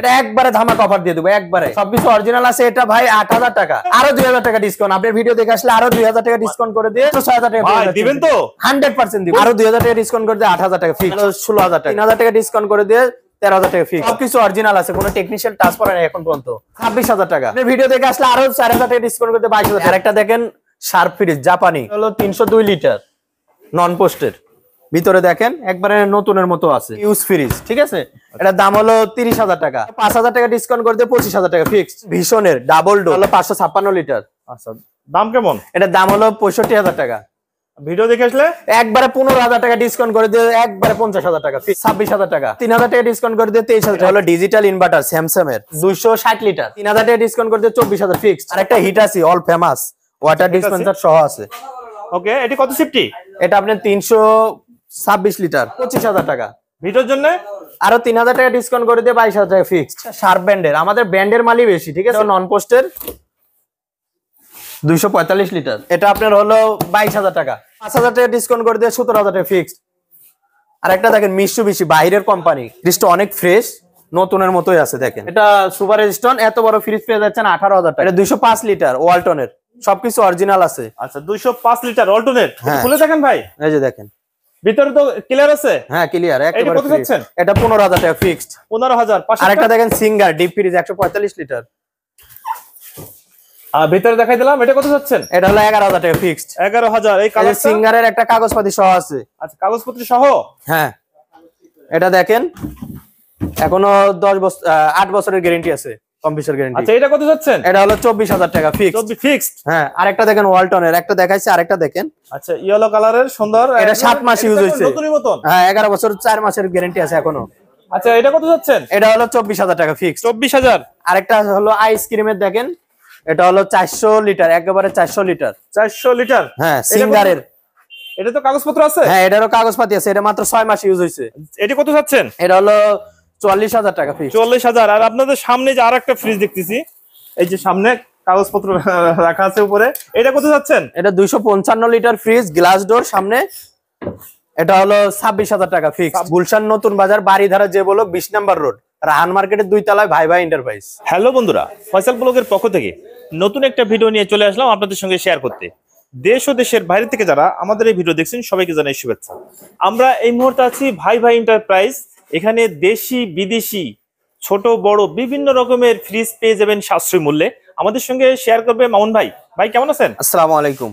এটা একবারে ধামাকা অফার দিয়ে দেবো একবারে। সবকিছু অরিজিনাল আছে এটা ভাই আট হাজার টাকা। আরও দুই হাজার টাকা ডিসকাউন্ট আপনার ভিডিও দেখে আসলে আরও দুই হাজার টাকা ডিসকাউন্ট করে দিয়ে ছয় হাজার টাকা দিবেন তো? হান্ড্রেড পার্সেন্ট দিব আরও দুই হাজার টাকা ডিসকাউন্ট করে দিয়ে আট হাজার টাকা ফিক্স ষোলো হাজার টাকা। তিন হাজার টাকা ডিসকাউন্ট করে দিয়ে তেরো হাজার টাকা ফিক্স সবকিছু অরিজিনাল আছে কোনো টেকনিশিয়ান টাচ করে না এখন পর্যন্ত। ছাব্বিশ হাজার টাকা। ভিডিও দেখে আসলে আরও চার হাজার টাকা ডিসকাউন্ট করে দিয়ে বাইশ হাজার আরেকটা দেখেন শার্প ফ্রিজ জাপানি হলো তিনশো দুই লিটার নন পোস্টের ভিতরে দেখেন একবারে নতুনের মতো আছে। ইউজ ফ্রিজ ঠিক আছে? এটার দাম হলো তিরিশ হাজার টাকা। পাঁচ হাজার টাকা ডিসকাউন্ট করে দিয়ে পঁচিশ হাজার টাকা ফিক্স ভীষণের ডাবল ডোর হলো পাঁচশো ছাপ্পান্ন লিটার আচ্ছা দাম কেমন? এটার দাম হলো পঁয়ষট্টি হাজার টাকা। ভিডিও দেখে আসলে? একবারে পনেরো হাজার টাকা ডিসকাউন্ট করে দিয়ে একবারে পঞ্চাশ হাজার টাকা ছাব্বিশ হাজার টাকা। তিন হাজার টাকা ডিসকাউন্ট করে দিয়ে তেইশ হাজার হলো ডিজিটাল ইনভার্টার স্যামসাং এর দুইশো ষাট লিটার তিন হাজার টাকা ডিসকাউন্ট করে দিয়ে চব্বিশ হাজার ফিক্স আর একটা হিট আছে অল ফেমাস ওয়াটার ডিসপেন্সার সহ আছে। ওকে এটি কত সিফটি এটা আপনার তিনশো ছাব্বিশ লিটার পঁচিশ হাজার টাকা। ভিডিওর জন্য? আরও তিন হাজার টাকা ডিসকাউন্ট করে দিয়ে বাইশ হাজার টাকা ফিক্সড শার্প ব্যান্ডের। আমাদের ব্যান্ডের মালই বেশি ঠিক আছে? নন পোস্টের দুইশো পঁয়তাল্লিশ লিটার এটা আপনার হলো বাইশ হাজার টাকা। পাঁচ হাজার টাকা ডিসকাউন্ট করে দিয়ে সতেরো হাজার টাকা ফিক্সড আর একটা দেখেন মিশু বেশি বাইরের কোম্পানি ফ্রিজটা অনেক ফ্রেশ নতুনের মতোই আছে দেখেন। এটা সুপার স্টোন এত বড় ফ্রিজ পেয়ে যাচ্ছেন আঠারো হাজার টাকা। এটা দুইশো পাঁচ লিটার ওয়ালটনের। সবকিছু অরিজিনাল আছে। আচ্ছা দুইশো পাঁচ লিটার অল্টারনেট হ্যাঁ। খুলে দেখেন ভাই। এই যে দেখেন। ভিতরে তো ক্লিয়ার আছে? হ্যাঁ ক্লিয়ার কত যাচ্ছেন? এটা পনেরো হাজার টাকা ফিক্সড পনেরো হাজার আরেকটা দেখেন সিঙ্গার ডিপ ফ্রিজ একশো পঁয়তাল্লিশ লিটার। আর ভিতরে দেখাই দিলাম এটা কত যাচ্ছেন? এটা হলো এগারো হাজার টাকা ফিক্সড এগারো হাজার এই কালার সিঙ্গারের একটা কাগজপাতি সহ আছে। আচ্ছা কাগজপত্র সহ? হ্যাঁ। এটা দেখেন এখনও দশ বছর আট বছরের গ্যারেন্টি আছে। কম্পিউটার গ্যারেন্টি আচ্ছা এটা কত যাচ্ছেন? এটা হলো চব্বিশ হাজার টাকা ফিক্স চব্বিশ ফিক্সড হ্যাঁ আরেকটা দেখেন ওয়ালটনের একটা দেখাইছে আরেকটা দেখেন। আচ্ছা ইয়েলো কালারের সুন্দর। এটা সাত মাস এটা use তো হয়েছে। নতুনই মতন হ্যাঁ এগারো বছর চার মাসের গ্যারেন্টি আছে এখনও। আচ্ছা এটা কত যাচ্ছেন? এটা হলো চব্বিশ হাজার টাকা ফিক্স চব্বিশ হাজার? আরেকটা হলো আইসক্রিমের দেখেন। এটা হলো চারশো লিটার একেবারে চারশো লিটার। চারশো লিটার? হ্যাঁ সিঙ্গারের। এটা তো কাগজপত্র আছে? হ্যাঁ এটারও কাগজপাতি আছে এটা মাত্র ছয় মাস ইউজ হয়েছে। এটি কত যাচ্ছেন? এটা হলো চুয়াল্লিশ হাজার টাকা ফিক্স চল্লিশ হাজার। আর আপনাদের সামনে যে আর একটা ফ্রিজ দেখতেছি এই যে সামনে কাগজপত্র রাখা আছে উপরে এটা কত যাচ্ছেন? এটা দুইশো পঞ্চান্ন লিটার ফ্রিজ গ্লাস ডোর সামনে। এটা হলো ছাব্বিশ হাজার টাকা ফিক্স গুলশান নতুন বাজার বাড়িধারা যে বলো বিশ নাম্বার রোড। রাহান মার্কেটের দুই তলায় ভাই ভাই এন্টারপ্রাইজ হ্যালো বন্ধুরা ফয়সাল ব্লগের পক্ষ থেকে নতুন একটা ভিডিও নিয়ে চলে আসলাম আপনাদের সঙ্গে শেয়ার করতে। দেশ ও দেশের বাইরে থেকে যারা আমাদের এই ভিডিও দেখছেন সবাইকে জানাই শুভেচ্ছা। আমরা এই মুহূর্তে আছি ভাই ভাই এন্টারপ্রাইজ এখানে দেশি বিদেশি ছোট বড় বিভিন্ন রকমের ফ্রিজ পেয়ে যাবেন সাশ্রয়ী মূল্যে। আমাদের সঙ্গে শেয়ার করবে মামুন ভাই। ভাই কেমন আছেন? আসসালামু আলাইকুম।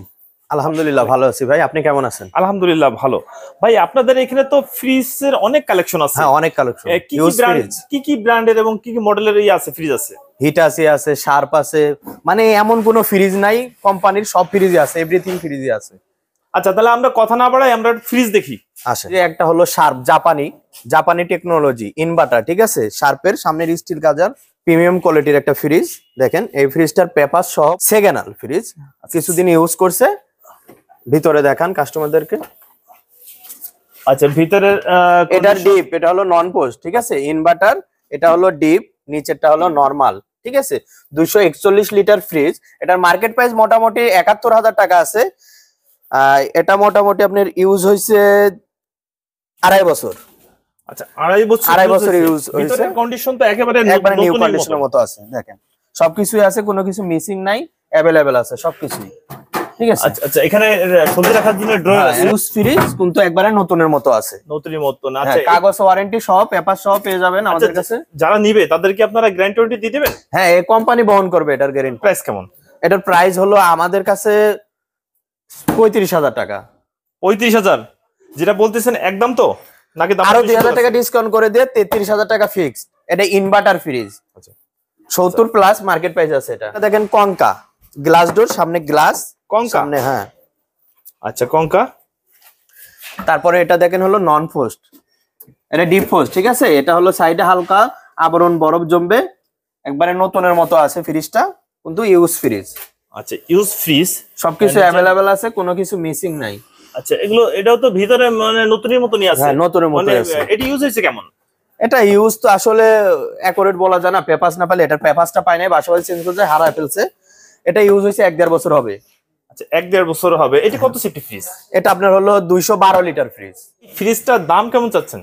আলহামদুলিল্লাহ ভালো আছি ভাই। আপনি কেমন আছেন? আলহামদুলিল্লাহ ভালো। ভাই আপনাদের এখানে তো ফ্রিজের অনেক কালেকশন আছে। হ্যাঁ অনেক কালেকশন কি কি ব্র্যান্ড কি কি ব্র্যান্ডের এবং কি কি মডেলের ইয়ে আছে ফ্রিজ আছে? হিটাসি আছে শার্প আছে। মানে এমন কোনো ফ্রিজ নাই। কোম্পানির সব ফ্রিজই আছে। এভরিথিং ফ্রিজই আছে। আচ্ছা তাহলে আমরা কথা না বাড়াই আমরা ফ্রিজ দেখি। আসে যে একটা হলো শার্প জাপানি জাপানি টেকনোলজি ইনভার্টার ঠিক আছে? শার্পের সামনের স্টিল কাজার প্রিমিয়াম কোয়ালিটির একটা ফ্রিজ দেখেন এই ফ্রিজটার পেপার সহ সেকেন্ডাল ফ্রিজ কিছুদিন ইউজ করছে ভিতরে দেখান কাস্টমারদেরকে আচ্ছা ভিতরে এটার ডিপ এটা হলো নন পোস্ট ঠিক আছে? ইনভার্টার এটা হলো ডিপ নিচেরটা হলো নরমাল ঠিক আছে? একচল্লিশ লিটার ফ্রিজ এটার মার্কেট প্রাইস মোটামুটি একাত্তর হাজার টাকা আছে। এটা মোটামুটি আপনার ইউজ হয়েছে আড়াই বছর। আচ্ছা আড়াই বছর আড়াই বছর হয়েছে। হয়েছে। কন্ডিশন তো একেবারে একবারে নিউ কন্ডিশনের মতো। আছে দেখেন। সবকিছুই আছে কোনো কিছু মিসিং নাই অ্যাভেলেবেল আছে সবকিছুই। ঠিক আছে? আচ্ছা আচ্ছা এখানে সবজি রাখার জন্য ড্রয়ার আছে? ইউজ ফ্রিজ কিন্তু একবারে নতুনের মতো আছে। নতুনের হ্যাঁ, আচ্ছা কাগজ ওয়ারেন্টি সহ পেপার সহ পেয়ে যাবেন আমাদের কাছে। যারা নিবে তাদেরকে আপনারা গ্যারান্টি দিয়ে দিবেন? হ্যাঁ এই কোম্পানি বহন করবে এটার গ্যারেন্টি প্রাইস কেমন? এটার প্রাইস হলো আমাদের কাছে পঁয়ত্রিশ হাজার টাকা। পঁয়ত্রিশ হাজার? যেটা বলতেছেন একদম তো? নাকি আরও দুই হাজার টাকা? ডিসকাউন্ট করে দিয়ে তেত্রিশ হাজার টাকা ফিক্স এটা ইনভার্টার ফ্রিজ আচ্ছা। সত্তর প্লাস মার্কেট প্রাইস আছে এটা। দেখেন কঙ্কা। গ্লাস ডোর সামনে গ্লাস কঙ্কা? সামনে হ্যাঁ। আচ্ছা কঙ্কা? তারপরে এটা দেখেন হলো নন ফোস্ট এটা ডিপ ফোস্ট ঠিক আছে? এটা হলো সাইডে হালকা আবরণ বরফ জমবে। একবারে নতুনের মতো আছে ফ্রিজটা কিন্তু ইউজ ফ্রিজ আচ্ছা ইউজ ফ্রিজ সবকিছু অ্যাভেলেবেল আছে কোনো কিছু মিসিং নাই। আচ্ছা এগুলো এটাও তো ভিতরে মানে নতুনের মতনই আছে? হ্যাঁ নতুনের মতো মানে আছে। এটি ইউজ হয়েছে কেমন? এটা ইউজ তো আসলে অ্যাকোরেট বলা যায় না পেপাস না পাইলে এটার পেপাসটা পায় নাই বাসাবাড়ি চেঞ্জ করে হারায় ফেলছে। এটা ইউজ হয়েছে এক দেড় বছর হবে। আচ্ছা এক দেড় বছর হবে। এটি কত সিফটি ফ্রিজ এটা আপনার হলো দুইশো বারো লিটার ফ্রিজ ফ্রিজটার দাম কেমন চাচ্ছেন?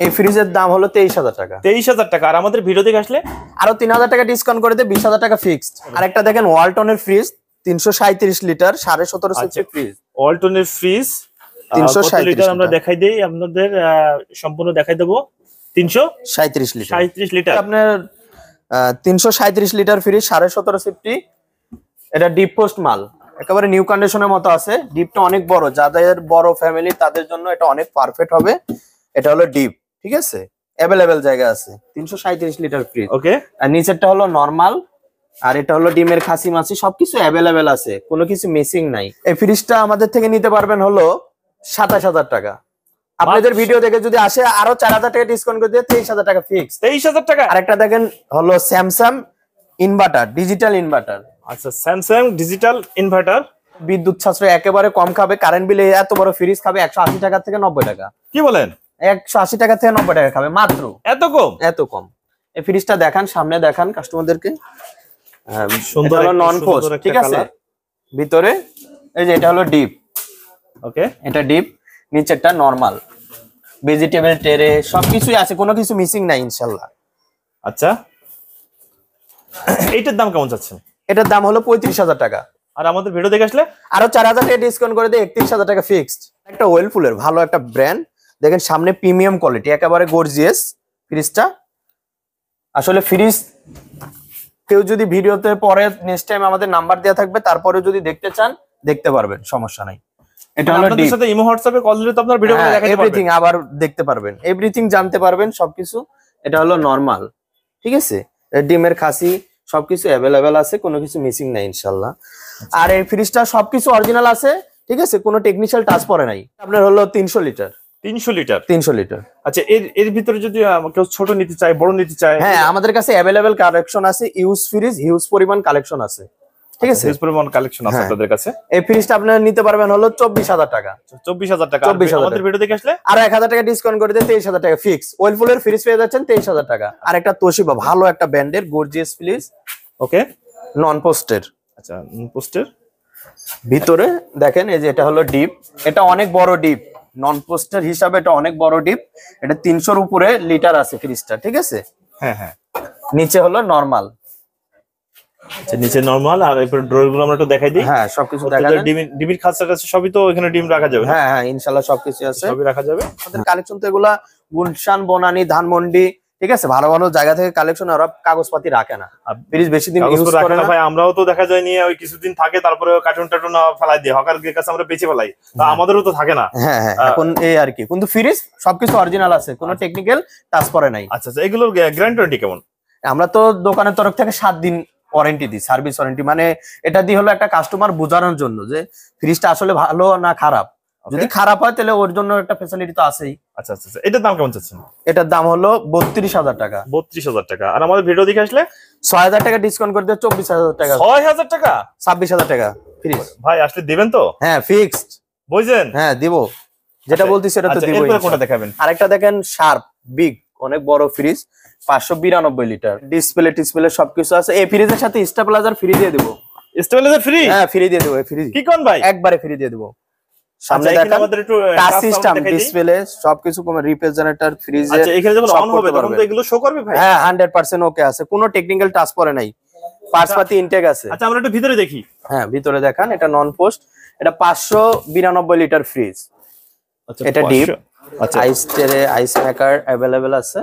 এই ফ্রিজের দাম হলো তেইশ হাজার টাকা। তেইশ হাজার টাকা। আর আমাদের ভিডিও দেখে আসলে? আরও তিন হাজার টাকা ডিসকাউন্ট করে দিয়ে বিশ হাজার টাকা ফিক্সড আর একটা দেখেন ওয়ালটনের ফ্রিজ তিনশো সাঁত্রিশ লিটার সাড়ে সতেরো। ফ্রিজ ওয়ালটনের ফ্রিজ 337 লিটার আমরা দেখাই দেই আপনাদের সম্পূর্ণ দেখাই দেবো। তিনশো? সাঁত্রিশ লিটার সাঁত্রিশ লিটার আপনার তিনশো সাঁত্রিশ লিটার ফ্রিজ সাড়ে সতেরো সিফটি এটা ডিপ পোস্ট মাল। একেবারে নিউ কন্ডিশনের মতো আছে। ডিপটা অনেক বড়। যাদের বড় ফ্যামিলি তাদের জন্য এটা অনেক পারফেক্ট হবে। এটা হলো ডিপ ঠিক আছে? অ্যাভেলেবেল জায়গা আছে। তিনশো সাঁত্রিশ লিটার ফ্রিজ ওকে আর নিচেরটা হলো নর্মাল আর এটা হলো ডিমের খাসি মাছি সবকিছু অ্যাভেলেবেল আছে। কোনো কিছু মিসিং নাই। এই ফ্রিজটা আমাদের থেকে নিতে পারবেন হলো সাতাশ হাজার টাকা। আপনাদের ভিডিও দেখে যদি আসে আরও চার হাজার টাকা ডিসকাউন্ট করে দিয়ে তেইশ হাজার টাকা ফিক্স তেইশ হাজার টাকা? আরেকটা দেখেন হলো স্যামসাং ইনভার্টার ডিজিটাল ইনভার্টার আচ্ছা স্যামসাং ডিজিটাল ইনভার্টার বিদ্যুৎ সাশ্রয় একেবারে কম খাবে কারেন্ট বিলে এত বড় ফ্রিজ খাবে একশো আশি টাকা থেকে নব্বই টাকা। কি বলেন? একশো আশি টাকা থেকে নব্বই টাকা খাবে মাত্র। এত কম? এত কম। এই ফ্রিজটা দেখান সামনে দেখান কাস্টমারদেরকে সুন্দর একটা- নন পোস্ট ঠিক আছে? ভিতরে এই যে এটা হলো ডিপ ওকে এটা ডিপ নিচেরটা নর্মাল ভেজিটেবল টেরে সবকিছুই আছে কোনো কিছু মিসিং নাই ইনশাল্লাহ। আচ্ছা। এইটার দাম কেমন চাচ্ছেন? এটার দাম হলো পঁয়ত্রিশ হাজার টাকা। আর আমাদের ভিডিও দেখে আসলে? আরও চার হাজার টাকা ডিসকাউন্ট করে দিয়ে একত্রিশ হাজার টাকা ফিক্সড একটা ওয়েলফুলের ভালো একটা ব্র্যান্ড দেখেন সামনে প্রিমিয়াম কোয়ালিটি একেবারে গর্জিয়াস ফ্রিজটা আসলে ফ্রিজ কেউ যদি ভিডিওতে পরে নেক্সট টাইম আমাদের নাম্বার দেওয়া থাকবে তারপরে যদি দেখতে চান দেখতে পারবেন সমস্যা নাই। এটা হলো আপনাদের সাথে ইমো হোয়াটসঅ্যাপে কল দিলে তো আপনার ভিডিও দেখাতে পারবেন। এভরিথিং আবার দেখতে পারবেন। এভরিথিং জানতে পারবেন সবকিছু। এটা হলো নর্মাল ঠিক আছে? ডিমের খাসি সবকিছু অ্যাভেলেবেল আছে কোনো কিছু মিসিং নাই ইনশাল্লাহ। আর এই ফ্রিজটা সবকিছু অরিজিনাল আছে ঠিক আছে? কোনো টেকনিক্যাল টাচ পরে নাই। আপনার হলো তিনশো লিটার তিনশো লিটার? তিনশো লিটার। আচ্ছা এর এর ভিতরে যদি কেউ ছোট নিতে চায় বড় নিতে চায় হ্যাঁ আমাদের কাছে অ্যাভেলেবেল কালেকশন আছে ইউজ ফ্রিজ হিউজ পরিমাণ কালেকশন আছে। ঠিক আছে? হিউজ পরিমাণ কালেকশন আছে হ্যাঁ। আপনাদের কাছে? এই ফ্রিজটা আপনারা নিতে পারবেন হলো চব্বিশ হাজার টাকা। চব্বিশ হাজার টাকা। 24,000 আমাদের ভিডিও দেখে আসলে? আর এক হাজার টাকা ডিসকাউন্ট করে দিয়ে তেইশ হাজার টাকা ফিক্স ওয়েলফুলের ফ্রিজ পেয়ে যাচ্ছেন তেইশ হাজার টাকা। আর একটা তোশিবা ভালো একটা ব্র্যান্ডের গর্জিয়াস ফ্রিজ ওকে নন পোস্টের আচ্ছা পোস্টের ভিতরে দেখেন এই যে এটা হলো ডিপ এটা অনেক বড় ডিপ নন পোস্টের হিসাবে এটা অনেক বড় ডিপ। এটা তিনশোর উপরে লিটার আছে ফ্রিজটা ঠিক আছে? হ্যাঁ হ্যাঁ। নিচে হলো নর্মাল আচ্ছা নিচে নরমাল আর এরপরে ড্রয়ারগুলো আমরা একটু দেখাই দিই। হ্যাঁ সবকিছু দেখা ডিমের ডিমের খাঁচা আছে সবই তো এখানে ডিম রাখা যাবে হ্যাঁ হ্যাঁ ইনশাল্লাহ সবকিছু আছে। সবই রাখা যাবে। আমাদের কালেকশন তো এগুলা গুলশান বনানী ধানমন্ডি ঠিক আছে ভালো ভালো জায়গা থেকে কালেকশন ওরা কাগজপাতি রাখে না। ফ্রিজ বেশি দিন ইউজ করে না ভাই আমরাও তো দেখা যায় নিয়ে ওই কিছুদিন থাকে তারপরে কার্টুন টার্টুন ফেলাই দিই হকার কাছে আমরা বেঁচে ফেলাই। তা আমাদেরও তো থাকে না। হ্যাঁ হ্যাঁ এখন এই আর কি। কিন্তু ফ্রিজ সবকিছু অরিজিনাল আছে কোনো টেকনিক্যাল টাচ করে নাই। আচ্ছা আচ্ছা এগুলোর গ্যারান্টি কেমন? আমরা তো দোকানের তরফ থেকে সাত দিন ওয়ারেন্টি দিই সার্ভিস ওয়ারেন্টি মানে এটা দিয়ে হলো একটা কাস্টমার বোঝানোর জন্য যে ফ্রিজটা আসলে ভালো না খারাপ। যদি খারাপ হয় তাহলে ওর জন্য একটা ফেসিলিটি তো আছেই। আচ্ছা আচ্ছা আচ্ছা। এটার দাম কেমন চাচ্ছেন? এটার দাম হলো বত্রিশ হাজার টাকা। বত্রিশ হাজার টাকা। আর আমাদের ভিডিও দেখে আসলে? ছয় হাজার টাকা ডিসকাউন্ট করে দিয়ে চব্বিশ হাজার টাকা। ছয় হাজার টাকা? ছাব্বিশ হাজার টাকা ফ্রিজ ভাই আসলে দিবেন তো? হ্যাঁ ফিক্সড বুঝছেন? হ্যাঁ দিব। যেটা বলতেছি সেটা তো আচ্ছা, দিব কোনটা দেখাবেন? আরেকটা দেখেন শার্প বিগ অনেক বড় ফ্রিজ পাঁচশো বিরানব্বই লিটার ডিসপ্লে টিসপ্লে সবকিছু আছে। এই ফ্রিজের সাথে স্টেবিলাইজার ফ্রি দিয়ে দেবো। স্টেবিলাইজার ফ্রি হ্যাঁ ফ্রি দিয়ে দেবো এই ফ্রিজ কি কোন ভাই? একবারে ফ্রি দিয়ে দেবো। সামনে আচ্ছা, দেখেন। টাচ সিস্টেম ডিসপ্লে সবকিছু কোনো রিপ্রেজেন্টেটর ফ্রিজে আচ্ছা এখানে যখন অন হবে তখন তো এগুলো শো করবে ভাই? হ্যাঁ হান্ড্রেড পার্সেন্ট ওকে আছে। কোনো টেকনিক্যাল টাচ পরে নাই। পার্টস ইনটেক আছে। আচ্ছা আমরা একটু ভিতরে দেখি। হ্যাঁ ভিতরে দেখান এটা নন পোস্ট এটা পাঁচশো বিরানব্বই লিটার ফ্রিজ আচ্ছা এটা ডিপ আচ্ছা। আইস টেরে আইস মেকার অ্যাভেলেবেল আছে।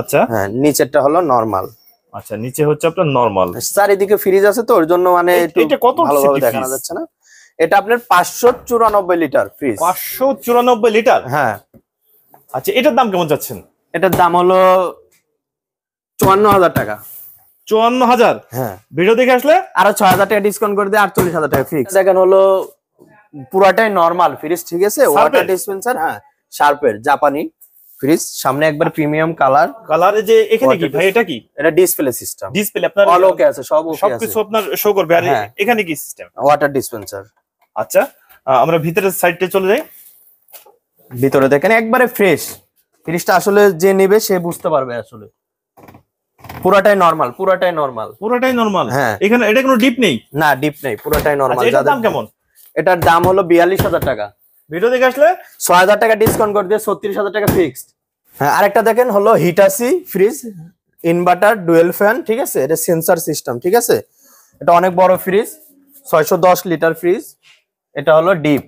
আচ্ছা। হ্যাঁ নিচেরটা হলো নর্মাল আচ্ছা নিচে হচ্ছে আপনার নরমাল চারিদিকে ফ্রিজ আছে তো ওর জন্য মানে এটা কত ভালোভাবে দেখানো যাচ্ছে না। এটা আপনার পাঁচশো চুরানব্বই লিটার ফ্রিজ পাঁচশো চুরানব্বই লিটার? হ্যাঁ। আচ্ছা এটার দাম কেমন যাচ্ছেন? এটার দাম হলো চুয়ান্ন হাজার টাকা। চুয়ান্ন হাজার? হ্যাঁ। ভিডিও দেখে আসলে? আরও ছয় হাজার টাকা ডিসকাউন্ট করে দিয়ে আটচল্লিশ হাজার টাকা ফিক্স দেখেন হলো পুরাটাই নর্মাল ফ্রিজ ঠিক আছে? ওয়াটার ডিসপেন্সার হ্যাঁ শার্পের জাপানি ফ্রিজ সামনে একবার প্রিমিয়াম কালার কালার যে এখানে কি ভাই এটা কি? এটা ডিসপ্লে সিস্টেম ডিসপ্লে আপনার অল ওকে আছে সব ওকে আছে। সবকিছু আপনার শো করবে। আর হ্যাঁ। এখানে কি সিস্টেম ওয়াটার ডিসপেন্সার আচ্ছা আমরা ভিতরের সাইডে চলে যাই। ভিতরে দেখেন একবারে ফ্রেশ ফ্রিজটা আসলে যে নেবে সে বুঝতে পারবে আসলে। পুরাটাই নর্মাল পুরাটাই নর্মাল পুরোটাই নরমাল হ্যাঁ। এখানে এটা কোনো ডিপ নেই? না ডিপ নেই পুরাটাই নর্মাল আচ্ছা এটার দাম কেমন? এটার দাম হলো বিয়াল্লিশ হাজার টাকা। ভিডিও দেখে আসলে? ছয় হাজার টাকা ডিসকাউন্ট করে দিয়ে ছত্রিশ হাজার টাকা ফিক্সড হ্যাঁ আরেকটা দেখেন হলো Hitachi fridge inverter dual fan ঠিক আছে? এটা সেন্সর সিস্টেম ঠিক আছে? এটা অনেক বড় ফ্রিজ ছয়শো দশ লিটার ফ্রিজ এটা হলো ডিপ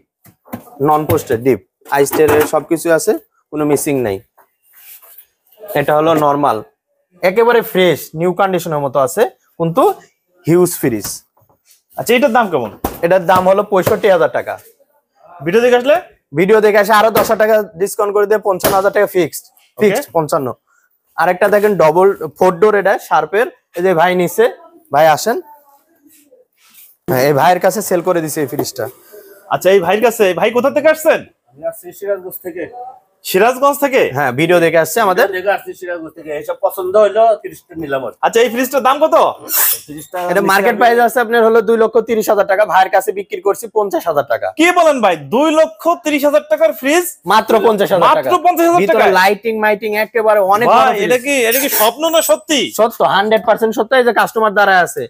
নন পোস্টেড ডিপ আইস্টের সবকিছু আছে কোনো মিসিং নাই। এটা হলো নর্মাল একেবারে ফ্রেশ নিউ কন্ডিশনের মতো আছে কিন্তু হিউজ ফ্রিজ আচ্ছা এটার দাম কেমন? এটার দাম হলো পঁয়ষট্টি হাজার টাকা। ভিডিও দেখে আসলে? ভিডিও দেখে আসে আরও দশ হাজার টাকা ডিসকাউন্ট করে দিয়ে পঞ্চান্ন হাজার টাকা ফিক্সড ফিক্সড পঞ্চান্ন। আরেকটা দেখেন ডবল ফোর ডোর এটা শার্পের এই যে ভাই নিছে ভাই আসেন। এই ভাইয়ের কাছে সেল করে দিছে এই ফ্রিজটা আচ্ছা এই ভাইয়ের কাছে ভাই কোথা থেকে আসছেন? সিরাজগঞ্জ থেকে। সিরাজগঞ্জ থেকে? হ্যাঁ ভিডিও দেখে আসছে আমাদের। দেখে আসছি সিরাজগঞ্জ থেকে। এইসব পছন্দ হইল তিরিশটা নিলাম আচ্ছা এই ফ্রিজটার দাম কত? এটা মার্কেট প্রাইস আছে আপনার হলো দুই লক্ষ তিরিশ হাজার টাকা। ভাইয়ের কাছে বিক্রি করছি পঞ্চাশ হাজার টাকা। কি বলেন ভাই দুই লক্ষ তিরিশ হাজার টাকার ফ্রিজ মাত্র পঞ্চাশ হাজার টাকা। মাত্র 50,000 ভিতরে টাকায়? লাইটিং মাইটিং একেবারে অনেক এটা কি এটা কি স্বপ্ন না সত্যি? সত্য হান্ড্রেড পার্সেন্ট সত্য এই যে কাস্টমার দ্বারা আছে।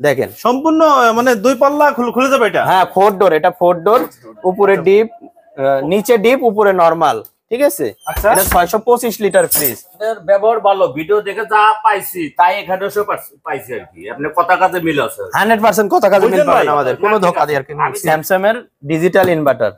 দেখেন। সম্পূর্ণ মানে দুই পাল্লা খুলে- খুলে যাবে এটা? হ্যাঁ ফোর ডোর এটা ফোর ডোর উপরে ডিপ নিচে ডিপ উপরে নরমাল ঠিক আছে? আচ্ছা। এটা ছয়শো পঁচিশ লিটার ফ্রিজ। এর ব্যবহার ভালো ভিডিও দেখে যা পাইছি তাই এখানে এসে পাইছি- পাইছি আর কি। আপনি কথা কাজে মিল আছে। হান্ড্রেড পার্সেন্ট কথা কাজে মিল পাবেন আমাদের কোনো ধোকা। আর কি স্যামসাং এর ডিজিটাল ইনভার্টার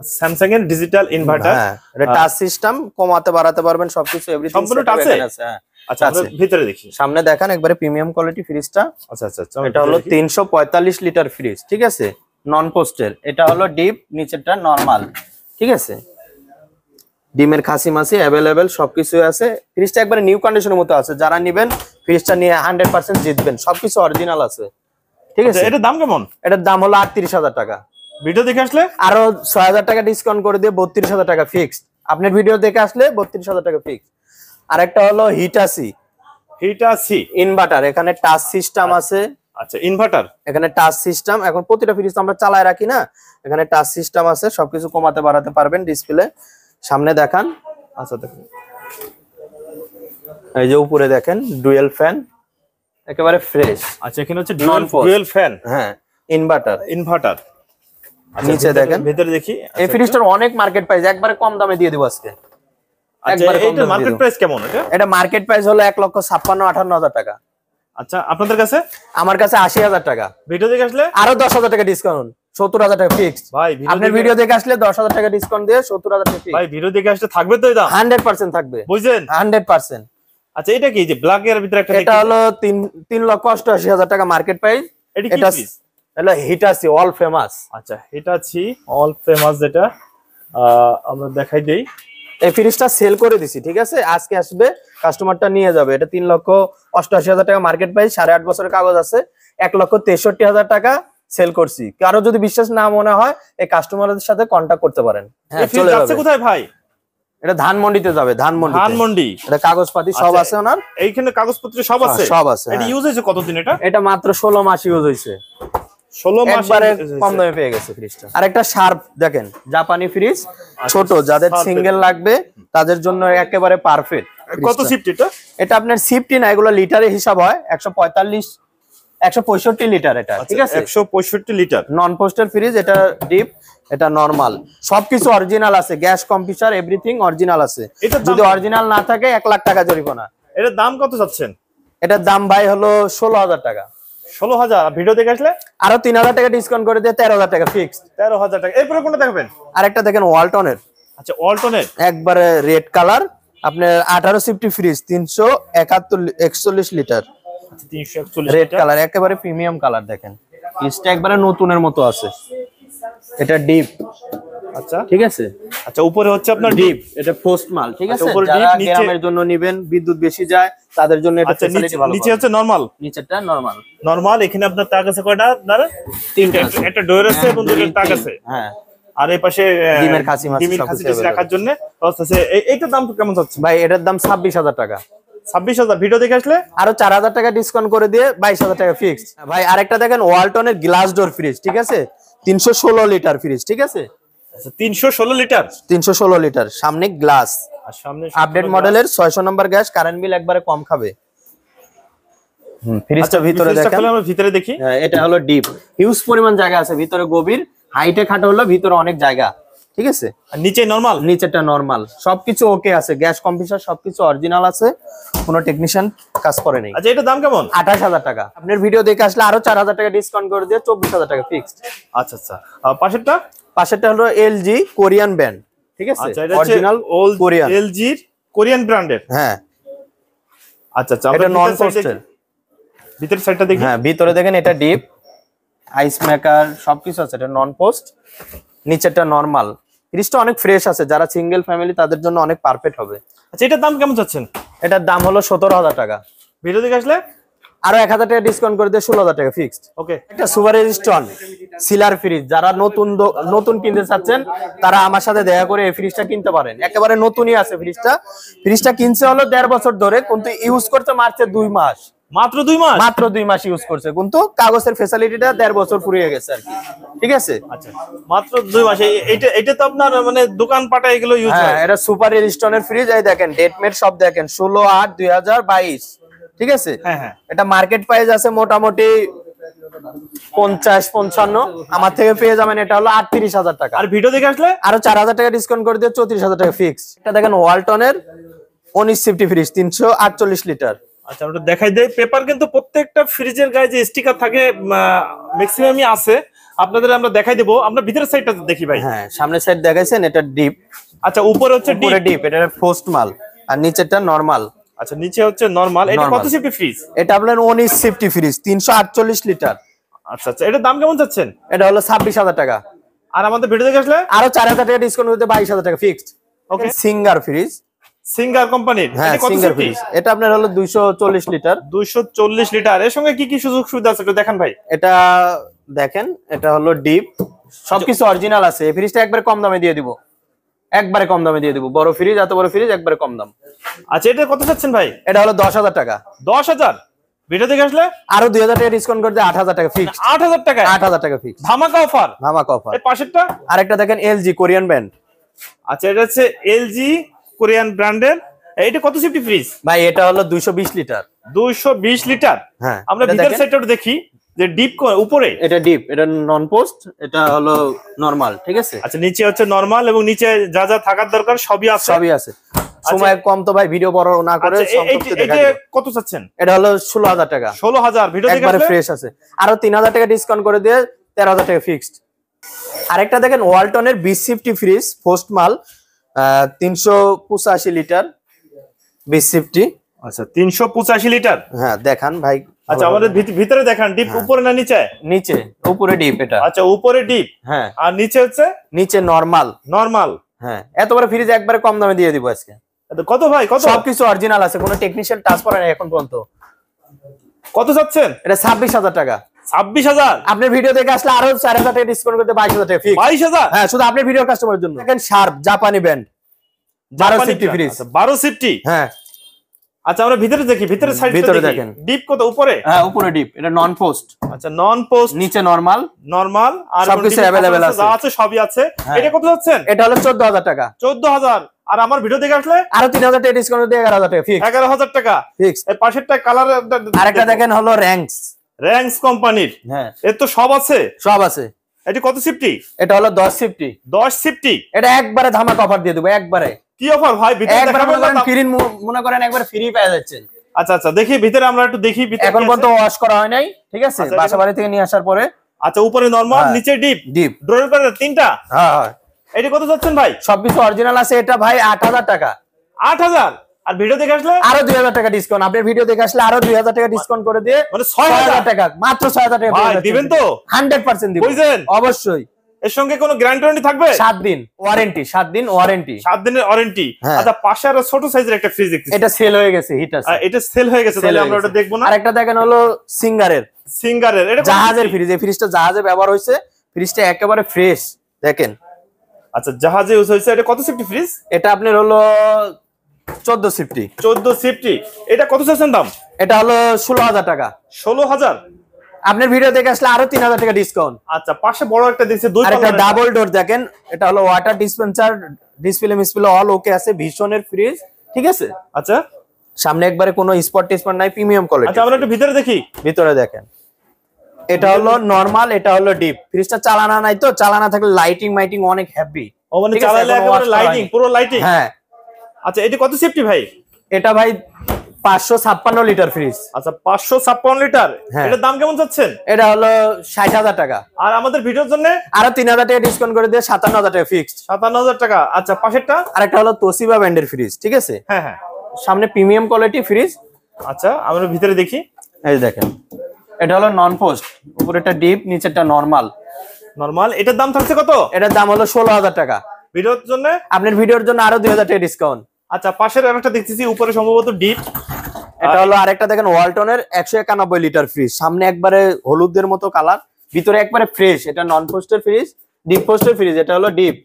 স্যামসাং এর ডিজিটাল ইনভার্টার হ্যাঁ এটা টাচ সিস্টেম কমাতে বাড়াতে পারবেন সবকিছু এভরিথিং সম্পূর্ণ touch এ? হ্যাঁ। আচ্ছা আমরা ভিতরে দেখি। সামনে দেখান একবারে প্রিমিয়াম কোয়ালিটি ফ্রিজটা আচ্ছা আচ্ছা আচ্ছা এটা হলো ভিতরে দেখি। তিনশো পঁয়তাল্লিশ লিটার ফ্রিজ ঠিক আছে? নন পোস্টের এটা হলো ডিপ নিচেরটা নরমাল ঠিক আছে? ডিমের খাসি মাসি অ্যাভেলেবেল সবকিছু আছে। ফ্রিজটা একবারে নিউ কন্ডিশনের মতো আছে। যারা নিবেন ফ্রিজটা নিয়ে হান্ড্রেড পার্সেন্ট জিতবেন। সবকিছু অরিজিনাল আছে ঠিক আছে? আচ্ছা, এটার দাম কেমন? এটার দাম হলো আটত্রিশ হাজার টাকা। ভিডিও দেখে আসলে? আরও ছয় হাজার টাকা ডিসকাউন্ট করে দিয়ে বত্রিশ হাজার টাকা ফিক্সড আপনার ভিডিও দেখে আসলে বত্রিশ হাজার টাকা ফিক্সড আর একটা হলো হিটাসি হিটা সি ইনভার্টার এখানে টাচ সিস্টেম আছে। আচ্ছা ইনভার্টার এখানে টাচ সিস্টেম এখন প্রতিটা ফ্রিজ আমরা চালায় রাখি না। এখানে টাচ সিস্টেম আছে সবকিছু কমাতে বাড়াতে পারবেন ডিসপ্লে সামনে দেখান। আচ্ছা দেখুন। এই যে উপরে দেখেন ডুয়েল ফ্যান একেবারে ফ্রেশ আচ্ছা এখানে হচ্ছে। ডুয়েল ফ্যান হ্যাঁ ইনভার্টার ইনভার্টার নিচে দেখেন। ভিতরে দেখি। এই ফ্রিজটার অনেক মার্কেট প্রাইস একবারে কম দামে দিয়ে দেবো আজকে। আচ্ছা মার্কেট প্রাইস কেমন এটা? এটা মার্কেট প্রাইস হলো এক লক্ষ ছাপ্পান্ন আঠান্ন হাজার টাকা। আচ্ছা আপনাদের কাছে? আমার কাছে আশি হাজার টাকা। ভিডিও দেখে আসলে? আরও দশ হাজার টাকা ডিসকাউন্ট সত্তর হাজার টাকা ভাই ভিডিও আপনার ভিডিও দেখে আসলে দশ হাজার টাকা ডিসকাউন্ট দিয়ে সত্তর হাজার টাকা ভাই ভিডিও দেখে আসলে থাকবে তো এই হান্ড্রেড পার্সেন্ট থাকবে। বুঝছেন? Hundred percent. আচ্ছা এটা কি? যে ব্ল্যাক এর ভিতরে একটা এটা হলো তিন তিন লক্ষ অষ্টআশি হাজার টাকা মার্কেট প্রাইস এটা কি এটা ফ্রিজ? হলো হিটাসি অল ফেমাস আচ্ছা আছি অল ফেমাস যেটা আমরা দেখাই দেই। এই ফ্রিজটা সেল করে দিছি ঠিক আছে? আজকে আসবে কাস্টমারটা নিয়ে যাবে। এটা তিন লক্ষ অষ্টআশি হাজার টাকা মার্কেট প্রাইস সাড়ে আট বছরের কাগজ আছে। এক লক্ষ তেষট্টি হাজার টাকা সেল করছি। কারও যদি বিশ্বাস না মনে হয় এই কাস্টমারদের সাথে কন্ট্যাক্ট করতে পারেন। হ্যাঁ এই ফ্রিজ চলে যাবে। কোথায় ভাই? এটা ধানমন্ডিতে যাবে ধানমন্ডি ধানমন্ডি। এটা কাগজপাতি সব আচ্ছা, আছে ওনার। এইখানে কাগজপত্র সব আছে? হ্যাঁ, সব আছে, এটা হ্যাঁ। ইউজ হয়েছে কতদিন এটা? এটা মাত্র ষোলো মাস ইউজ হয়েছে। কম দামে পেয়ে গেছে ফ্রিজটা আর একটা শার্প দেখেন জাপানি ফ্রিজ ছোট যাদের সিঙ্গেল লাগবে তাদের জন্য একেবারে পারফেক্ট কত এটা? এটা আপনার সিফটি না এগুলো লিটারে হিসাব হয় একশো পঁয়তাল্লিশ একশো পঁয়ষট্টি লিটার এটা ঠিক আছে? একশো পঁয়ষট্টি লিটার নন ফ্রিজ এটা ডিপ এটা নর্মাল সবকিছু অরিজিনাল আছে গ্যাস কম্পিউটার এভরিথিং অরিজিনাল আছে। যদি অরিজিনাল না থাকে এক লাখ টাকা জরিমানা। এটার দাম কত চাচ্ছেন? এটার দাম ভাই হলো ষোলো হাজার টাকা। ষোলো হাজার। ভিডিও দেখে আসলে? আরও তিন হাজার টাকা ডিসকাউন্ট করে দিয়ে তেরো হাজার টাকা ফিক্সড তেরো হাজার টাকা। এরপরে কোনটা দেখবেন? আরেকটা দেখেন ওয়ালটনের আচ্ছা অল্টনেট একবারে রেড কালার আপনার আঠারো সিফটি ফ্রিজ তিনশো একাত্তর একচল্লিশ লিটার রেড কালার একেবারে প্রিমিয়াম কালার দেখেন। ফ্রিজটা একবারে নতুনের মতো আছে। এটা ডিপ আচ্ছা। ঠিক আছে? আচ্ছা উপরে হচ্ছে আপনার ডিপ ডিপ এটা পোস্ট মাল ঠিক আচ্ছা, আছে? উপরে deep, নিচে- জন্য নিবেন বিদ্যুৎ বেশি যায় তাদের জন্য এটা আচ্ছা ফ্যাসিলিটি ভালো নিচে হচ্ছে নরমাল নিচেরটা নরমাল নরমাল এখানে আপনার তাক আছে কয়টা আপনার? তিনটা একটা- একটা ডোর আছে এবং দুটো তাক আছে। হ্যাঁ। আর এই পাশে ডিমের খাসি মাছি ডিমের খাসি কিছু টাসি available। রাখার জন্য আছে। এইটার দাম কেমন যাচ্ছে? ভাই এটার দাম ছাব্বিশ হাজার টাকা। ছাব্বিশ হাজার ভিডিও দেখে আসলে? আরও চার হাজার টাকা ডিসকাউন্ট করে দিয়ে বাইশ হাজার টাকা ফিক্সড ভাই আরেকটা দেখেন ওয়ালটনের গ্লাস ডোর ফ্রিজ ঠিক আছে? তিনশো ষোলো লিটার ফ্রিজ ঠিক আছে? আচ্ছা তিনশো ষোলো লিটার? তিনশো ষোলো লিটার সামনে গ্লাস। আর সামনে আপডেট মডেলের ছয়শো নম্বর গ্যাস কারেন্ট বিল একবারে কম খাবে। ফ্রিজটা আচ্ছা, ভিতরে দেখেন। আমরা ভিতরে দেখি। হ্যাঁ, এটা হলো ডিপ হিউজ পরিমাণ জায়গা আছে ভিতরে গভীর। হাইটে খাটো হলো ভিতরে অনেক জায়গা। ঠিক আছে? আর নিচে নরমাল নিচেরটা নরমাল সবকিছু ওকে আছে। গ্যাস কম্পিউটার সবকিছু অরিজিনাল আছে। কোনো টেকনিশিয়ান কাজ করে নেই। আচ্ছা এটার দাম কেমন? আঠাশ হাজার টাকা। আপনার ভিডিও দেখে আসলে আরও চার হাজার টাকা ডিসকাউন্ট করে দিয়ে চব্বিশ হাজার টাকা ফিক্সড আচ্ছা আচ্ছা। পাশেরটা? পাশেরটা হলো এলজি কোরিয়ান ব্যান্ড ঠিক আছে? আচ্ছা অরিজিনাল ওল্ড কোরিয়ান। এলজির কোরিয়ান ব্র্যান্ডের? হ্যাঁ। আচ্ছা আচ্ছা এটা নন দেখি। ভিতরের সাইডটা দেখি। হ্যাঁ ভিতরে দেখেন এটা ডিপ আইস মেকার সবকিছু আছে এটা নন পোস্ট নিচেরটা নরমাল ফ্রিজটা অনেক ফ্রেশ আছে যারা সিঙ্গেল ফ্যামিলি তাদের জন্য অনেক পারফেক্ট হবে। আচ্ছা এটার দাম কেমন চাচ্ছেন? এটার দাম হলো সতেরো হাজার টাকা। ভিডিও দেখে আসলে? আরও এক হাজার টাকা ডিসকাউন্ট করে দিয়ে ষোলো হাজার টাকা ফিক্সড ওকে একটা সুপার স্টন সিলার ফ্রিজ যারা নতুন নতুন কিনতে চাচ্ছেন তারা আমার সাথে দেখা করে এই ফ্রিজটা কিনতে পারেন। একেবারে নতুনই আছে ফ্রিজটা ফ্রিজটা কিনছে হলো দেড় বছর ধরে কিন্তু ইউজ করতে মারছে দুই মাস। মাত্র দুই মাস? মাত্র দুই মাস ইউজ করছে কিন্তু কাগজের দেড় বছর ফুরিয়ে গেছে আর কি। ঠিক আছে? আচ্ছা মাত্র দুই মাস। এটা তো আপনার মানে দোকান পাটা এগুলো ইউজ হ্যাঁ এটা সুপার ফ্রিজ এই দেখেন সব দেখেন ষোলো আট দুই হাজার বাইশ। ঠিক আছে? হ্যাঁ হ্যাঁ। এটা মার্কেট প্রাইস আছে মোটামুটি পঞ্চাশ পঞ্চান্ন। আমার থেকে পেয়ে যাবেন এটা হলো আটত্রিশ হাজার টাকা। আর ভিডিও দেখে আসলে? আরও চার হাজার টাকা ডিসকাউন্ট করে দিয়ে চৌত্রিশ হাজার টাকা ফিক্স এটা দেখেন ওয়ালটনের উনিশ সিফটি ফ্রিজ তিনশো আটচল্লিশ লিটার আচ্ছা আমরা দেখাই দেই। পেপার কিন্তু প্রত্যেকটা ফ্রিজের গায়ে যে স্টিকার থাকে ম্যাক্সিমামই আছে। আপনাদের আমরা দেখাই দেবো। আমরা ভিতরের সাইডটা দেখি ভাই। হ্যাঁ সামনের সাইড দেখাইছেন এটা ডিপ আচ্ছা উপরে হচ্ছে ডিপ এটা ফোস্ট মাল। আর নিচেরটা নরমাল আচ্ছা নিচে হচ্ছে নরমাল এটা কত সিফটি ফ্রিজ এটা আপনার উনিশ সিফটি ফ্রিজ তিনশো আটচল্লিশ লিটার। আচ্ছা আচ্ছা এটার দাম কেমন চাচ্ছেন? এটা হলো ছাব্বিশ হাজার টাকা। আর আমাদের ভিডিও দেখে আসলে? আরও চার হাজার টাকা ডিসকাউন্ট করতে বাইশ হাজার টাকা fixed okay Singer fridge Singer কোম্পানির হ্যাঁ কত সিঙ্গার ফ্রিজ এটা আপনার হলো দুইশো চল্লিশ লিটার। দুইশো চল্লিশ লিটার। এর সঙ্গে কি কি সুযোগ সুবিধা আছে একটু দেখান ভাই। এটা দেখেন এটা হলো ডিপ সবকিছু অরিজিনাল আছে। এই ফ্রিজটা একবারে কম দামে দিয়ে দিব। একবারে কম দামে দিয়ে দিব। বড় ফ্রিজ এত বড় ফ্রিজ একবারে কম দাম। আচ্ছা এটা কত চাচ্ছেন ভাই? এটা হলো দশ হাজার টাকা। দশ হাজার? ভিডিও দেখে আসলে? আরও দুই হাজার টাকা ডিসকাউন্ট করে আট হাজার টাকা ফিক্স আট হাজার টাকায়? আট হাজার টাকা ফিক্স ধামাকা অফার ধামাক অফার এই পাশেরটা? আরেকটা দেখেন এলজি কোরিয়ান ব্র্যান্ড আচ্ছা এটা হচ্ছে এলজি কোরিয়ান ব্র্যান্ডের এটা কত সিফটি ফ্রিজ ভাই এটা হলো দুইশো বিশ লিটার। দুইশো বিশ লিটার? হ্যাঁ আমরা ভিতর। সাইডটা দেখি যে ডিপ উপরে। এটা ডিপ এটা নন পোস্ট এটা হলো নরমাল ঠিক আছে? আচ্ছা নিচে হচ্ছে নরমাল এবং নিচে যা যা থাকার দরকার সবই আছে। সবই আছে। সময় কম তো ভাই ভিডিও বড় না করে আচ্ছা, দিব। কত চাচ্ছেন? এটা হলো ষোলো হাজার টাকা। ষোলো হাজার ভিডিও একবারে ফ্রেশ আছে। আরও তিন হাজার টাকা ডিসকাউন্ট করে দিয়ে তেরো হাজার টাকা ফিক্সড আরেকটা দেখেন ওয়ালটনের বিশ ফিফটি ফ্রিজ পোস্ট মাল তিনশো পঁচাশি লিটার বিশ ফিফটি আচ্ছা তিনশো পঁচাশি লিটার? হ্যাঁ দেখান ভাই। আচ্ছা আমাদের ভিত- ভিতরে দেখান ডিপ হ্যাঁ। উপরে না নিচে? নিচে উপরে ডিপ এটা। আচ্ছা উপরে ডিপ হ্যাঁ। আর নিচে হচ্ছে? নিচে নরমাল নরমাল হ্যাঁ এত বড় ফ্রিজ একবারে কম দামে দিয়ে দিব আজকে। কত ভাই কত? সবকিছু অরিজিনাল আছে কোনো টাচ করে এখন পর্যন্ত। কত চাচ্ছেন এটা ছাব্বিশ হাজার টাকা। ছাব্বিশ হাজার? আপনার ভিডিও দেখে আসলে আরও চার হাজার টাকা ডিসকাউন্ট করতে বাইশ হাজার টাকা ফিক্স বাইশ হাজার? হ্যাঁ শুধু আপনার ভিডিও কাস্টমারের জন্য। দেখেন শার্প জাপানি ব্যান্ড বারো সিফটি ফ্রিজ বারো সিফটি হ্যাঁ। আচ্ছা আমরা ভিতরে দেখি ভিতরে সাইড ভিতরে দেখেন। ডিপ কত উপরে? হ্যাঁ উপরে ডিপ এটা নন পোস্ট আচ্ছা নন পোস্ট নিচে নরমাল নরমাল আর সবকিছু ডিপ আছে। আছে সবই আছে। হ্যাঁ। এটা কত যাচ্ছেন? এটা হলো চোদ্দ হাজার টাকা। চোদ্দ হাজার। আর আমার ভিডিও দেখে আসলে আরও তিন হাজার টাকা ডিসকাউন্ট দিয়ে এগারো হাজার টাকা ফিক্স এগারো হাজার টাকা। ফিক্স এই পাশেরটা কালার আরেকটা দেখেন হলো র্যাঙ্কস র্যাঙ্কস কোম্পানির হ্যাঁ। এর তো সব আছে? সব আছে। এটি কত সিফটি এটা হলো দশ ফিফটি দশ সিফটি এটা একবারে ধামাক অফার দিয়ে দেবো একবারে। কি অফার ভাই ভিতরে দেখাবেন করেন না? ফ্রি মনে করেন একবারে ফ্রি পেয়ে যাচ্ছেন। আচ্ছা আচ্ছা দেখি ভিতরে আমরা একটু দেখি ভিতরে এখন পর্যন্ত ওয়াশ করা হয় নাই ঠিক আছে? আচ্ছা, বাসা বাড়ি থেকে নিয়ে আসার পরে। আচ্ছা উপরে নরমাল হ্যাঁ। নিচে ডিপ ডিপ ড্রয়ার করে তিনটা? হ্যাঁ হ্যাঁ। এটি কত যাচ্ছেন ভাই? সবকিছু অরিজিনাল আছে এটা ভাই আট হাজার টাকা। আট হাজার? আর ভিডিও দেখে আসলে? আরও দুই হাজার টাকা ডিসকাউন্ট আপনার ভিডিও দেখে আসলে আরও দুই হাজার টাকা ডিসকাউন্ট করে দিয়ে মানে ছয় হাজার? টাকা মাত্র ছয় হাজার টাকা দিবেন তো? হান্ড্রেড পার্সেন্ট দিবেন। অবশ্যই। এর সঙ্গে কোনো গ্যারান্টি থাকবে? সাত দিন। ওয়ারেন্টি সাত দিন ওয়ারেন্টি সাত দিনের ওয়ারেন্টি হ্যাঁ। আচ্ছা পাশে আরও ছোট সাইজের একটা ফ্রিজ দেখতেছি। এটা সেল হয়ে গেছে হিট আছে। এটা সেল হয়ে গেছে তাহলে আমরা ওটা দেখব না? আরেকটা দেখেন হলো সিঙ্গারের। সিঙ্গারের। এটা জাহাজের ফ্রিজ এই ফ্রিজটা জাহাজে ব্যবহার হয়েছে। ফ্রিজটা একেবারে ফ্রেশ দেখেন। আচ্ছা জাহাজে ইউজ হয়েছে। এটা কত সিফটি ফ্রিজ এটা আপনার হলো চোদ্দ সিফটি চোদ্দ সিফটি এটা কত চাচ্ছেন দাম? এটা হলো ষোলো হাজার টাকা। ষোলো হাজার? আপনার ভিডিও দেখে আসলে আরও তিন হাজার টাকা ডিসকাউন্ট আচ্ছা পাশে বড় একটা দিচ্ছে দুই একটা ডাবল ডোর দেখেন এটা হলো ওয়াটার ডিসপেন্সার ডিসপ্লে মিসপ্লে অল ওকে আছে ভীষণের ফ্রিজ ঠিক আছে? আচ্ছা। সামনে একবারে কোনো স্পট টিসপট নাই প্রিমিয়াম কোয়ালিটি আচ্ছা আমরা একটু ভিতরে দেখি। ভিতরে দেখেন। এটা হলো নরমাল এটা হলো ডিপ ফ্রিজটা চালানা নাই তো চালানা থাকলে লাইটিং মাইটিং অনেক হ্যাপি ও মানে চালালে একেবারে লাইটিং পুরো লাইটিং হ্যাঁ। আচ্ছা এটি কত সেফটি ভাই? এটা ভাই পাঁচশো ছাপ্পান্ন লিটার ফ্রিজ আচ্ছা পাঁচশো ছাপ্পান্ন লিটার হ্যাঁ। এটার দাম কেমন চাচ্ছেন? এটা হলো ষাট হাজার টাকা। আর আমাদের ভিডিওর জন্য? আরও তিন হাজার টাকা ডিসকাউন্ট করে দিয়ে সাতান্ন হাজার টাকা ফিক্সড সাতান্ন হাজার টাকা। আচ্ছা পাশেরটা? আরেকটা হলো তোসিবা ব্র্যান্ডের ফ্রিজ ঠিক আছে? হ্যাঁ হ্যাঁ। সামনে প্রিমিয়াম কোয়ালিটি ফ্রিজ আচ্ছা আমরা ভিতরে দেখি। এই দেখেন। এটা হলো নন পোস্ট উপরেটা ডিপ নিচেরটা নর্মাল নরমাল এটার দাম থাকছে কত? এটার দাম হলো ষোলো হাজার টাকা। ভিডিওর জন্য? আপনার ভিডিওর জন্য আরও দুই হাজার টাকা ডিসকাউন্ট আচ্ছা পাশের আরেকটা দেখতেছি উপরে সম্ভবত ডিপ এটা হলো আরেকটা দেখেন ওয়ালটনের একশো একানব্বই লিটার ফ্রিজ সামনে একবারে হলুদের মতো কালার ভিতরে একবারে ফ্রেশ এটা নন পোস্টের ফ্রিজ ডিপ পোস্টের ফ্রিজ এটা হলো ডিপ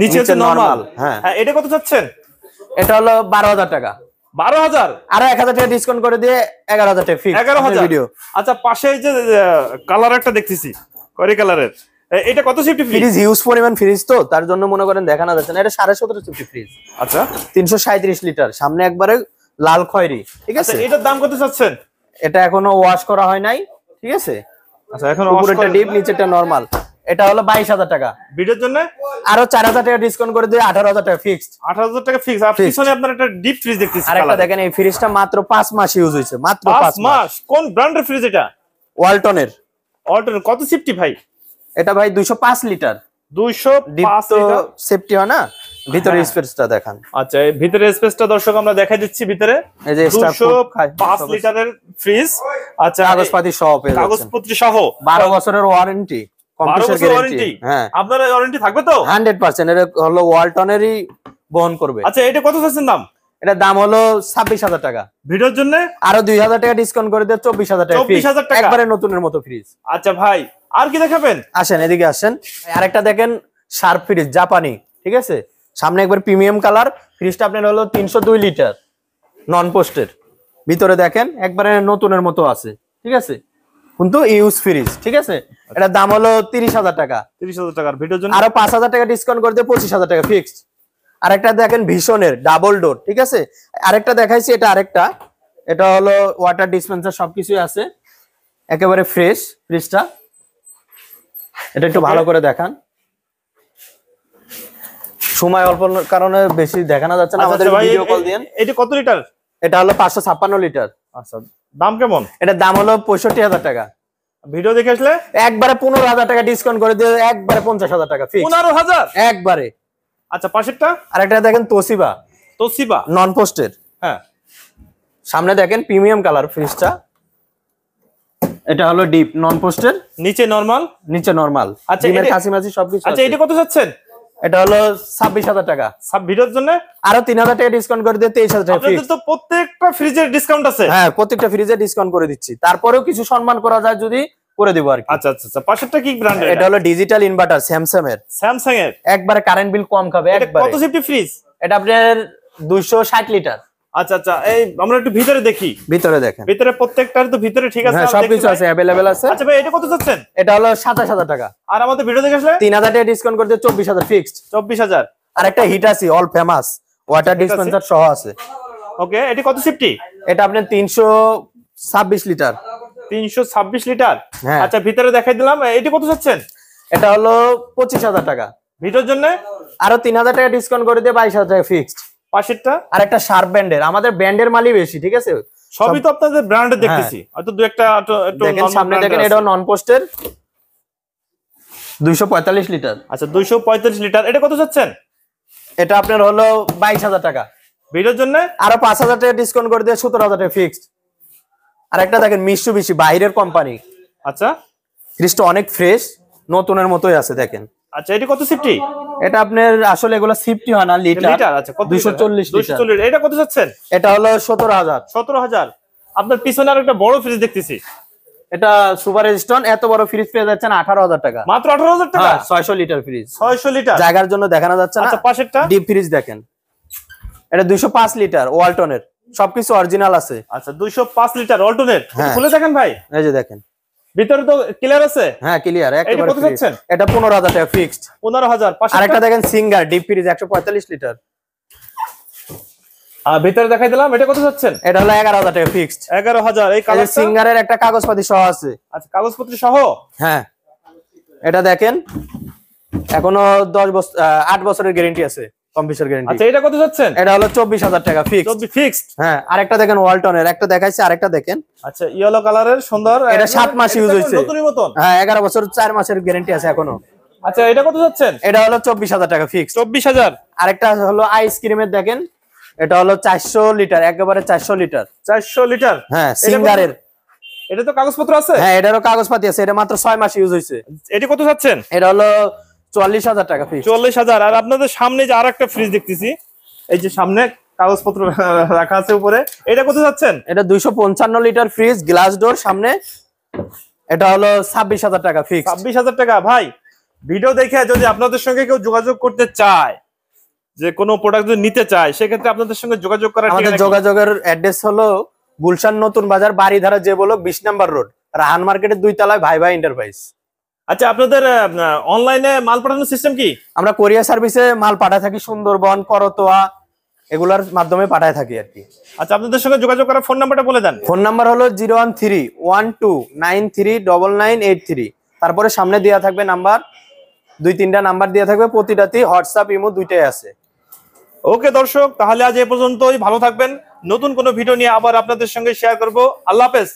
নিচে হচ্ছে নিচে নরমাল হ্যাঁ। হ্যাঁ এটা কত চাচ্ছেন? এটা হলো বারো হাজার টাকা। বারো হাজার। আরও এক হাজার টাকা ডিসকাউন্ট করে দিয়ে এগারো হাজার টাকা ফিক্স এগারো হাজার। ভিডিও আচ্ছা পাশে যে কালার একটা দেখতেছি করি কালারের এটা কত সেফটি ফ্রিজ হিউজ পরিমাণ ফ্রিজ তো তার জন্য মনে করেন দেখানো যাচ্ছে না এটা সাড়ে সতেরো সিফটি ফ্রিজ আচ্ছা। তিনশো সাঁত্রিশ লিটার সামনে একবারে লাল খয়েরি ঠিক আচ্ছা আছে? এটার দাম কত চাচ্ছেন? এটা এখনও ওয়াশ করা হয় নাই ঠিক আছে? আচ্ছা এখন উপরেটা ডিপ নিচেরটা নর্মাল এটা হলো বাইশ হাজার টাকা। ভিডিওর জন্য? আরও চার হাজার টাকা ডিসকাউন্ট করে দিয়ে আঠারো হাজার টাকা ফিক্সড আঠারো হাজার টাকা ফিক্স আর। পিছনে আপনার একটা ডিপ ফ্রিজ দেখতেছি আর একটা দেখেন এই ফ্রিজটা মাত্র পাঁচ মাস ইউজ হয়েছে মাত্র পাঁচ মাস। কোন ব্র্যান্ডের ফ্রিজ এটা? ওয়ালটনের। অল্টার কত সেফটি ভাই? এটা ভাই দুইশো পাঁচ লিটার। দুইশো লিটার? সেফটি হয় না? ভিতরে হ্যাঁ। স্পেসটা দেখান। আচ্ছা এই ভিতরে স্পেসটা দর্শক আমরা দেখাই দিচ্ছি ভিতরে। এই যে extra দুশো food খায়, পাঁচ সব আছে। লিটারের ফ্রিজ আচ্ছা কাগজপাতি সহ কাগজপত্র সহ। বারো বছরের ওয়ারেন্টি হ্যাঁ। আপনার ওয়ারেন্টি থাকবে তো? Hundred percent. এটা হলো ওয়ালটনেরই বহন করবে। আচ্ছা এটা কত চাচ্ছেন দাম? এটার দাম হলো ছাব্বিশ হাজার টাকা। ভিডিওর জন্য? আরও দুই হাজার টাকা ডিসকাউন্ট করে দিয়ে চব্বিশ হাজার টাকা 24,000 টাকা। একবারে নতুনের মতো ফ্রিজ আচ্ছা ভাই আর কি দেখাবেন? আসেন এদিকে আসেন। আরেকটা দেখেন শার্প ফ্রিজ জাপানি ঠিক আছে? সামনে একবার প্রিমিয়াম কালার ফ্রিজটা আপনার হলো তিনশো দুই লিটার নন পোস্টের ভিতরে দেখেন একবারে নতুনের মতো আছে ঠিক আছে? কিন্তু ইউজ ফ্রিজ ঠিক আছে? এটার দাম হলো তিরিশ হাজার টাকা। তিরিশ হাজার টাকার। ভিডিওর জন্য? আরও পাঁচ হাজার টাকা ডিসকাউন্ট করে দিয়ে পঁচিশ হাজার টাকা ফিক্সড আরেকটা দেখেন ভীষণের ডাবল ডোর ঠিক আছে? আরেকটা দেখাইছি এটা আরেকটা। এটা হলো ওয়াটার ডিসপেন্সার সবকিছুই আছে। একেবারে ফ্রেশ ফ্রিজটা এটা একটু ভালো করে দেখান। সময় অল্প কারণে বেশি দেখানো যাচ্ছে না আচ্ছা, আমাদের আচ্ছা ভিডিও কল দিন এটা কত লিটার এটা হলো পাঁচশো ছাপ্পান্ন লিটার আচ্ছা। দাম কেমন? এটার দাম হলো পঁয়ষট্টি হাজার টাকা। ভিডিও দেখে আসলে? একবারে পনেরো হাজার টাকা ডিসকাউন্ট করে দিয়ে একবারে পঞ্চাশ হাজার টাকা পনেরো হাজার? একবারে। আচ্ছা পাশেরটা? আরেকটা দেখেন তোসিবা। তোসিবা? নন পোস্টের হ্যাঁ। সামনে দেখেন প্রিমিয়াম কালার ফ্রিজটা এটা হলো ডিপ নন পোস্টের নিচে নরমাল নিচে নরমাল আচ্ছা, ডিমের এটা- কাছি মাছি সবকিছু আচ্ছা এটা কত চাচ্ছেন? এটা হলো ছাব্বিশ হাজার টাকা। ভিডিওর জন্য? আরও তিন হাজার টাকা ডিসকাউন্ট করে দিয়ে তেইশ হাজার টাকা তো প্রত্যেকটা ফ্রিজের ডিসকাউন্ট আছে। হ্যাঁ প্রত্যেকটা ফ্রিজে ডিসকাউন্ট করে দিচ্ছি। তারপরেও কিছু সম্মান করা যায় যদি করে দিব আর আচ্ছা আচ্ছা আচ্ছা। পাশেরটা কি ব্র্যান্ড এটা হলো ডিজিটাল ইনভার্টার স্যামসাং এর স্যামসাং এর একবারে কারেন্ট বিল কম খাবে একবার। কত সেফটি ফ্রিজ এটা আপনার দুইশো ষাট লিটার আচ্ছা আচ্ছা এই আমরা একটু ভিতরে দেখি। ভিতরে দেখেন। ভিতরে প্রত্যেকটার তো ভিতরে ঠিক আছে হ্যাঁ সবকিছু আছে অ্যাভেলেবেল আছে। আচ্ছা ভাই এটা কত চাচ্ছেন এটা হলো সাতাশ হাজার টাকা। আর আমাদের ভিডিও দেখে আসলে? তিন হাজার টাকা ডিসকাউন্ট করতে চব্বিশ হাজার ফিক্সড চব্বিশ হাজার। আর একটা হিট আছে অল ফেমাস ওয়াটার ডিসপেন্সার সহ আছে। ওকে এটি কত সেফটি এটা আপনার তিনশো ছাব্বিশ লিটার। তিনশো ছাব্বিশ লিটার? হ্যাঁ। আচ্ছা ভিতরে দেখাই দিলাম। এটি কত চাচ্ছেন এটা হলো পঁচিশ হাজার টাকা। ভিডিওর জন্য? আরও তিন হাজার টাকা ডিসকাউন্ট করে দিয়ে বাইশ হাজার টাকা ফিক্সড পাশেরটা? আর একটা শার্প ব্যান্ডের আমাদের ব্যান্ডের মালই বেশি ঠিক আছে? সবই তো আপনাদের ব্র্যান্ডে দেখতেছি। হয়তো দু একটা একটু- একটু দেখেন সামনে দেখেন। এটাও নন পোস্টের দুইশো পঁয়তাল্লিশ লিটার। আচ্ছা দুইশো পঁয়তাল্লিশ লিটার। এটা কত চাচ্ছেন এটা আপনার হলো বাইশ হাজার টাকা। ভিডিওর জন্য? আরও পাঁচ হাজার টাকা ডিসকাউন্ট করে দিয়ে সতেরো হাজার টাকা ফিক্সড আর একটা দেখেন বেশি বাইরের কোম্পানি আচ্ছা। ফ্রিজটা অনেক ফ্রেশ নতুনের মতোই আছে দেখেন। আচ্ছা এটা কত সিফটি এটা আপনার আসলে এগুলো সিফটি হয় না লিটার লিটার আচ্ছা কত দুইশো চল্লিশ দুইশো লিটার চল্লিশ এটা কত চাচ্ছেন এটা হলো সতেরো হাজার। সতেরো হাজার। আপনার পিছনে আর একটা বড় ফ্রিজ দেখতেছি। এটা সুপার স্টোন এত বড় ফ্রিজ পেয়ে যাচ্ছেন আঠারো হাজার টাকা। মাত্র আঠারো হাজার টাকা? হ্যাঁ ছয়শো লিটার ফ্রিজ ছয়শো লিটার জায়গার জন্য দেখানো যাচ্ছে না। আচ্ছা পাশেরটা? ডিপ ফ্রিজ দেখেন। এটা দুইশো পাঁচ লিটার ওয়ালটনের। সবকিছু অরিজিনাল আছে। আচ্ছা দুইশো পাঁচ লিটার অল্টারনেট হ্যাঁ। খুলে দেখেন ভাই। এই যে দেখেন। ভিতরে তো ক্লিয়ার আছে? হ্যাঁ ক্লিয়ার একেবারে কত যাচ্ছেন? এটা পনেরো হাজার টাকা ফিক্সড পনেরো হাজার পাশে আর একটা দেখেন সিঙ্গার ডিপ ফ্রিজ একশো পঁয়তাল্লিশ লিটার। ভিতরে দেখাই দিলাম এটা কত যাচ্ছেন? এটা হলো এগারো হাজার টাকা ফিক্সড এগারো হাজার এই কালারটা সিঙ্গারের একটা কাগজপাতি সহ আছে। আচ্ছা কাগজপত্র সহ? হ্যাঁ। এটা দেখেন এখনও দশ বছর আট বছরের গ্যারেন্টি আছে। কম্পিউটার গ্যারেন্টি আচ্ছা এটা কত যাচ্ছেন? এটা হলো চব্বিশ হাজার টাকা ফিক্স চব্বিশ ফিক্সড হ্যাঁ আরেকটা দেখেন ওয়ালটনের একটা দেখাইছে আরেকটা দেখেন। আচ্ছা ইয়েলো কালারের সুন্দর। এটা সাত মাস এটা use তো হয়েছে। নতুনই মতন হ্যাঁ এগারো বছর চার মাসের গ্যারেন্টি আছে এখনও। আচ্ছা এটা কত যাচ্ছেন? এটা হলো চব্বিশ হাজার টাকা ফিক্স চব্বিশ হাজার? আরেকটা হলো আইসক্রিমের দেখেন। এটা হলো চারশো লিটার একেবারে চারশো লিটার। চারশো লিটার? হ্যাঁ এটা সিঙ্গারের। এটা তো কাগজপত্র আছে? হ্যাঁ এটারও কাগজপাতি আছে এটা মাত্র ছয় মাস ইউজ হয়েছে। এটা কত যাচ্ছেন? এটা হলো চুয়াল্লিশ হাজার টাকা ফিক্স চল্লিশ হাজার। আর আপনাদের সামনে যে আর একটা ফ্রিজ দেখতেছি এই যে সামনে কাগজপত্র রাখা আছে উপরে এটা কত যাচ্ছেন? এটা দুইশো পঞ্চান্ন লিটার ফ্রিজ গ্লাস ডোর সামনে। এটা হলো ছাব্বিশ হাজার টাকা ফিক্স ছাব্বিশ হাজার টাকা। ভাই ভিডিও দেখে যদি আপনাদের সঙ্গে কেউ যোগাযোগ করতে চায় যে কোনো প্রোডাক্ট যদি নিতে চায় সেক্ষেত্রে আপনাদের সঙ্গে যোগাযোগ করার আমাদের যোগাযোগের অ্যাড্রেস হলো গুলশান নতুন বাজার বাড়িধারা যে বলো বিশ নাম্বার রোড রাহান মার্কেটের দুই তলায় ভাই ভাই এন্টারপ্রাইজ আচ্ছা আপনাদের অনলাইনে মাল পাঠানোর সিস্টেম কি? আমরা কোরিয়ার সার্ভিসে মাল পাঠায় থাকি সুন্দরবন করতোয়া এগুলার মাধ্যমে পাঠায় থাকি আর কি। আচ্ছা আপনাদের সঙ্গে যোগাযোগ করার ফোন নাম্বারটা বলে দেন। ফোন নাম্বার হলো zero one three one two nine three double nine eight three. তারপরে সামনে দেওয়া থাকবে নাম্বার দুই তিনটা নাম্বার দেওয়া থাকবে প্রতিটাতেই হোয়াটসঅ্যাপ ইমো দুইটাই আছে। ওকে দর্শক তাহলে আজ এ পর্যন্তই। ভালো থাকবেন। নতুন কোনো ভিডিও নিয়ে আবার আপনাদের সঙ্গে শেয়ার করব। আল্লাহ হাফেজ।